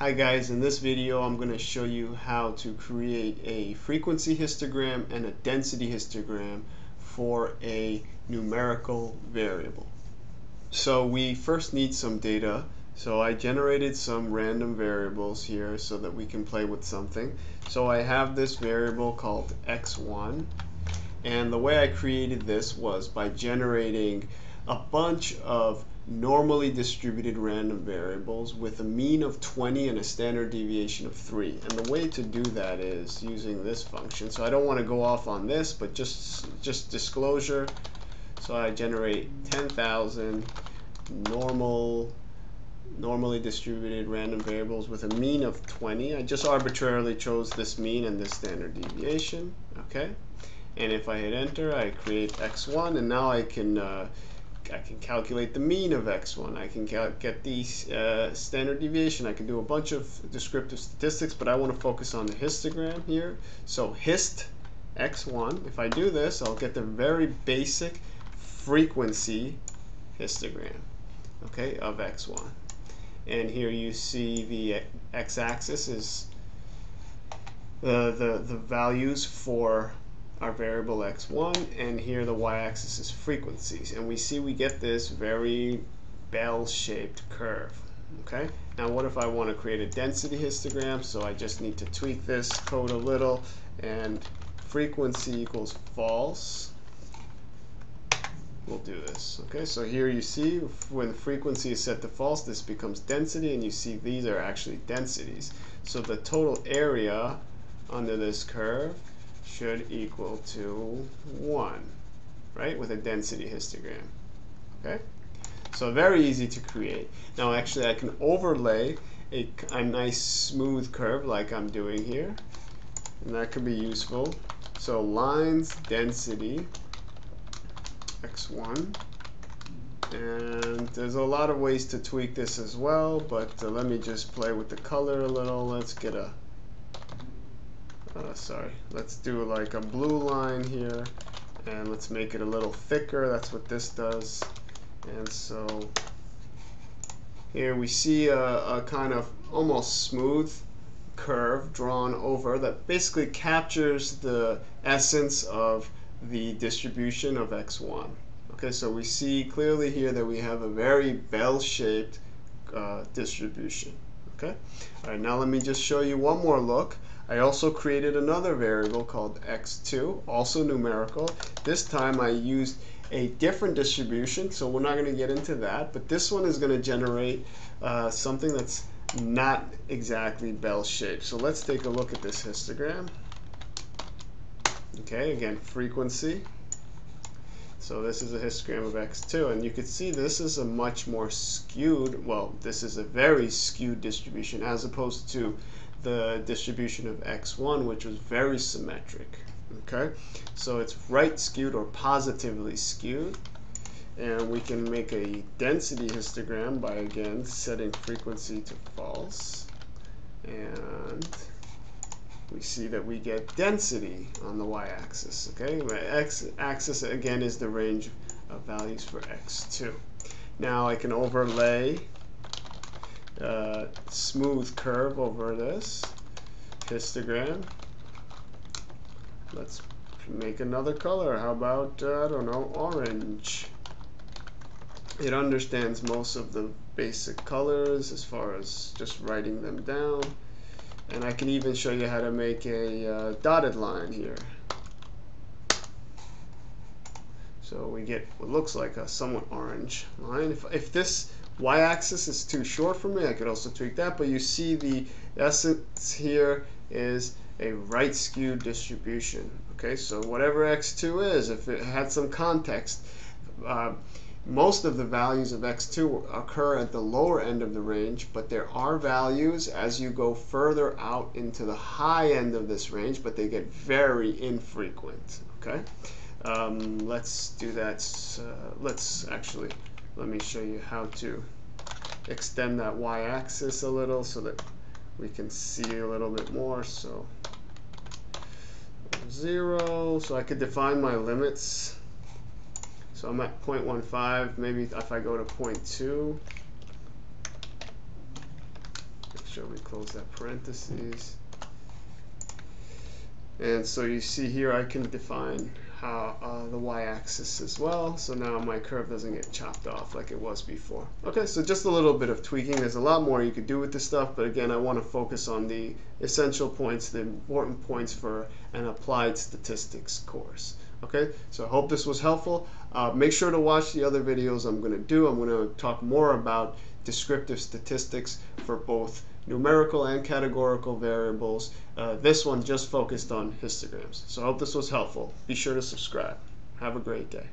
Hi guys, in this video I'm going to show you how to create a frequency histogram and a density histogram for a numerical variable. So we first need some data. So I generated some random variables here so that we can play with something. So I have this variable called x1 and the way I created this was by generating a bunch of normally distributed random variables with a mean of 20 and a standard deviation of 3. And the way to do that is using this function. So I don't want to go off on this, but just, just disclosure. So I generate 10,000 normal normally distributed random variables with a mean of 20. I just arbitrarily chose this mean and this standard deviation. Okay. And if I hit enter, I create x1, and now I can uh, I can calculate the mean of x1. I can get the uh, standard deviation. I can do a bunch of descriptive statistics, but I want to focus on the histogram here. So hist x1. If I do this, I'll get the very basic frequency histogram, okay, of x1. And here you see the x-axis is the, the, the values for our variable x1 and here the y-axis is frequencies. And we see we get this very bell-shaped curve okay? Now what if I want to create a density histogram? So I just need to tweak this code a little and frequency equals false. We'll do this okay? So here you see when frequency is set to false this becomes density and you see these are actually densities. So the total area under this curve should equal to 1, right, with a density histogram. Okay? So very easy to create. Now actually I can overlay a, a nice smooth curve like I'm doing here. And that could be useful. So lines density x1 and there's a lot of ways to tweak this as well but uh, let me just play with the color a little let's get a uh, sorry, let's do like a blue line here and let's make it a little thicker. That's what this does. And so here we see a, a kind of almost smooth curve drawn over that basically captures the essence of the distribution of x1. Okay, so we see clearly here that we have a very bell-shaped uh, distribution. Okay, all right, now let me just show you one more look. I also created another variable called x2, also numerical. This time I used a different distribution, so we're not going to get into that, but this one is going to generate uh, something that's not exactly bell-shaped. So let's take a look at this histogram. Okay, again, frequency. So this is a histogram of x2, and you can see this is a much more skewed, well, this is a very skewed distribution as opposed to the distribution of x1, which was very symmetric. Okay, so it's right skewed or positively skewed. And we can make a density histogram by again setting frequency to false. And we see that we get density on the y-axis. Okay, my x-axis again is the range of values for x2. Now I can overlay uh, smooth curve over this histogram. Let's make another color. How about, uh, I don't know, orange? It understands most of the basic colors as far as just writing them down. And I can even show you how to make a uh, dotted line here. So we get what looks like a somewhat orange line. If, if this y-axis is too short for me. I could also tweak that, but you see the essence here is a right skewed distribution. Okay, so whatever x2 is, if it had some context, uh, most of the values of x2 occur at the lower end of the range, but there are values as you go further out into the high end of this range, but they get very infrequent. Okay, um, let's do that. Uh, let's actually let me show you how to extend that y-axis a little so that we can see a little bit more. So zero. So I could define my limits. So I'm at 0.15 maybe if I go to 0.2 make sure we close that parentheses. And so you see here I can define how uh, the y-axis as well. So now my curve doesn't get chopped off like it was before. Okay, so just a little bit of tweaking. There's a lot more you could do with this stuff, but again, I want to focus on the essential points, the important points for an applied statistics course. Okay, so I hope this was helpful. Uh, make sure to watch the other videos I'm going to do. I'm going to talk more about descriptive statistics for both numerical and categorical variables. Uh, this one just focused on histograms. So I hope this was helpful. Be sure to subscribe. Have a great day.